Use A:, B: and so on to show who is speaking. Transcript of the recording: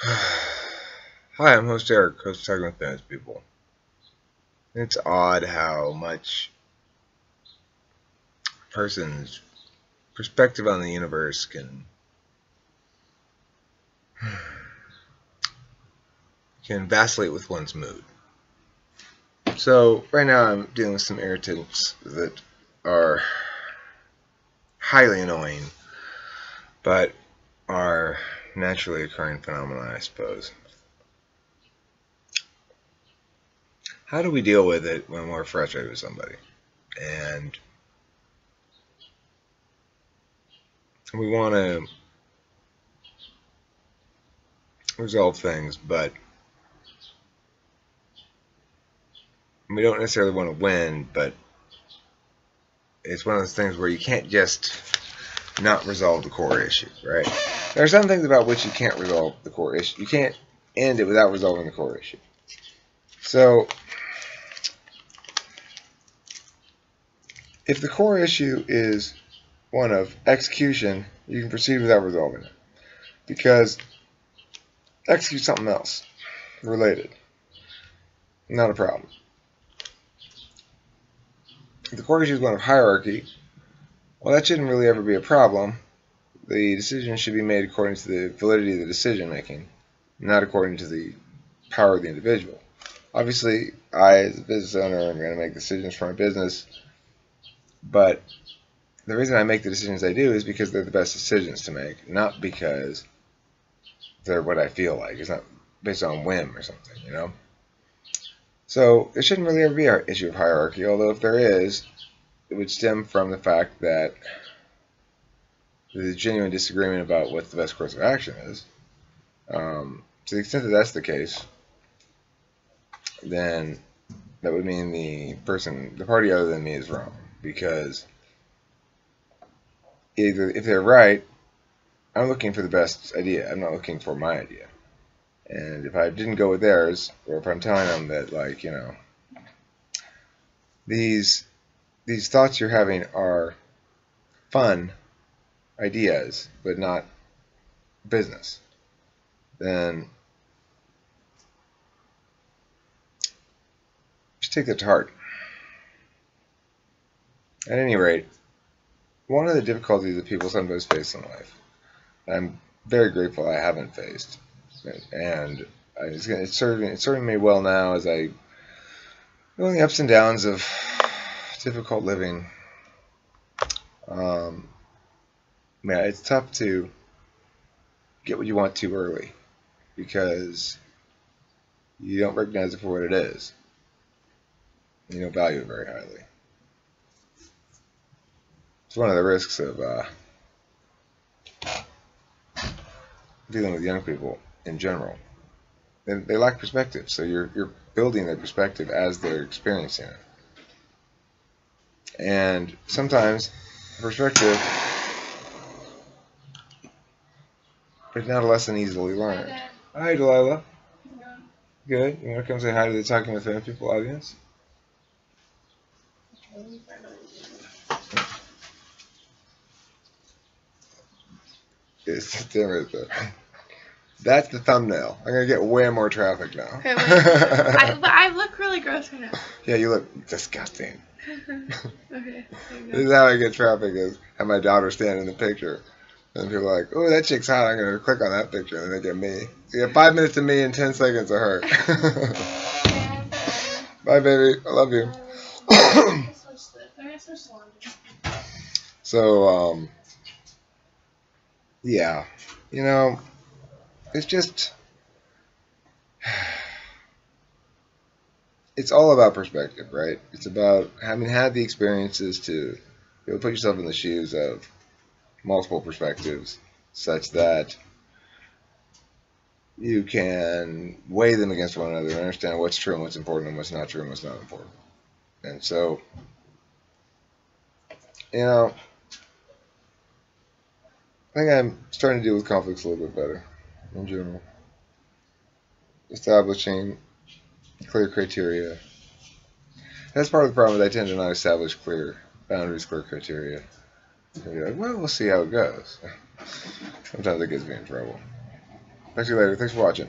A: Hi, I'm host Eric, host Talking with Famous People. It's odd how much a person's perspective on the universe can can vacillate with one's mood. So right now I'm dealing with some irritants that are highly annoying, but are naturally occurring phenomena, I suppose. How do we deal with it when we're frustrated with somebody? And we want to resolve things, but we don't necessarily want to win, but it's one of those things where you can't just not resolve the core issue, right? There are some things about which you can't resolve the core issue. You can't end it without resolving the core issue. So, if the core issue is one of execution, you can proceed without resolving it. Because execute something else related. Not a problem. If the core issue is one of hierarchy, well, that shouldn't really ever be a problem. The decision should be made according to the validity of the decision making, not according to the power of the individual. Obviously, I, as a business owner, am going to make decisions for my business, but the reason I make the decisions I do is because they're the best decisions to make, not because they're what I feel like. It's not based on whim or something, you know? So it shouldn't really ever be an issue of hierarchy, although if there is, it would stem from the fact that there's a genuine disagreement about what the best course of action is. Um, to the extent that that's the case, then that would mean the person, the party other than me is wrong. Because either if they're right, I'm looking for the best idea. I'm not looking for my idea. And if I didn't go with theirs, or if I'm telling them that, like, you know, these these thoughts you're having are fun ideas, but not business, then just take that to heart. At any rate, one of the difficulties that people sometimes face in life, I'm very grateful I haven't faced, and it's, serving it's serving me well now as I go the ups and downs of difficult living. Um, yeah, it's tough to get what you want too early because you don't recognize it for what it is. You don't value it very highly. It's one of the risks of uh, dealing with young people in general. They, they lack perspective, so you're you're building their perspective as they're experiencing it. And sometimes perspective is not a lesson easily learned. Hi, Delilah. Good. You want to come say hi to the Talking with Famous People audience? It's damn right there. That's the thumbnail. I'm gonna get way more traffic now.
B: Okay. I, I look really gross right now.
A: yeah, you look disgusting.
B: okay.
A: This is how I get traffic is have my daughter stand in the picture. And people are like, oh, that chick's hot. I'm going to click on that picture. And they get me. You get five minutes of me and ten seconds of her. Bye, baby. I love you. so, um, yeah. You know, it's just it's all about perspective, right? It's about having had the experiences to able to put yourself in the shoes of multiple perspectives such that you can weigh them against one another and understand what's true and what's important and what's not true and what's not important. And so, you know, I think I'm starting to deal with conflicts a little bit better in general. Establishing clear criteria. That's part of the problem. I tend to not establish clear boundaries, clear criteria. You're like, well, we'll see how it goes. Sometimes it gets me in trouble. Talk to you later. Thanks for watching.